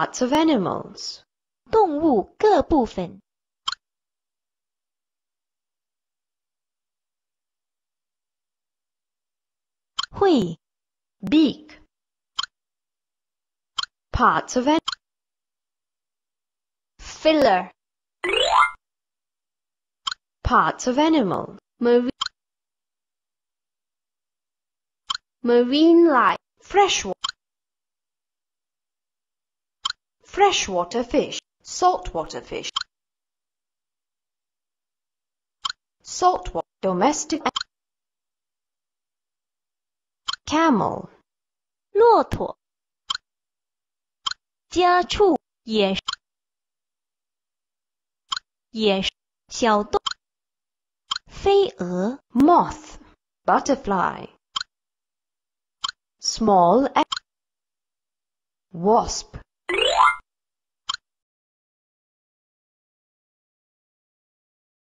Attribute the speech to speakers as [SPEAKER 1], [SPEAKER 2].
[SPEAKER 1] parts of animals.
[SPEAKER 2] 动物各部分。喙
[SPEAKER 1] beak parts of an
[SPEAKER 2] filler
[SPEAKER 1] parts of animal
[SPEAKER 2] marine marine life
[SPEAKER 1] freshwater freshwater fish saltwater fish saltwater domestic camel
[SPEAKER 2] 骆驼家畜野野小动飞蛾
[SPEAKER 1] moth butterfly small wasp